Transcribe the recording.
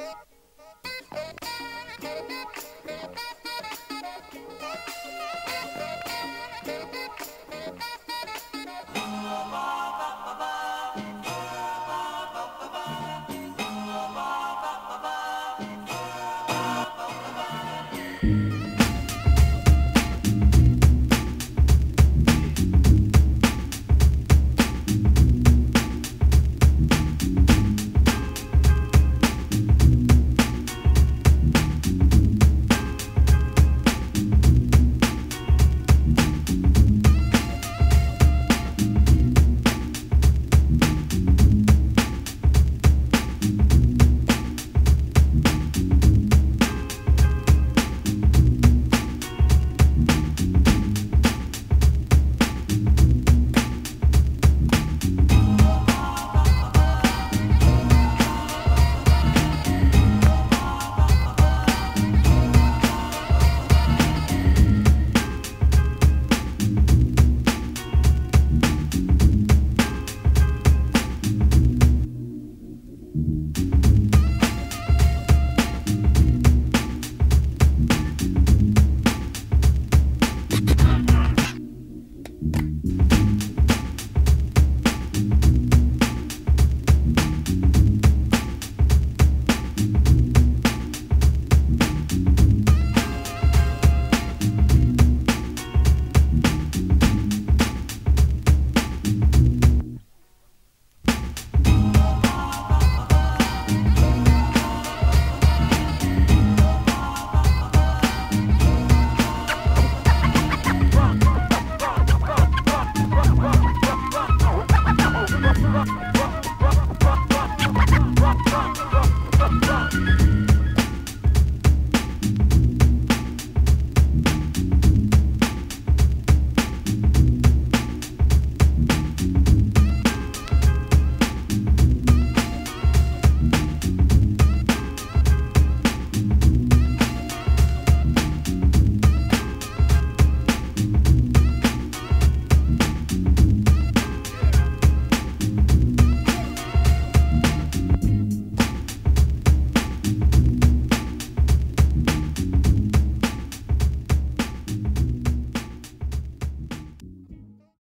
You.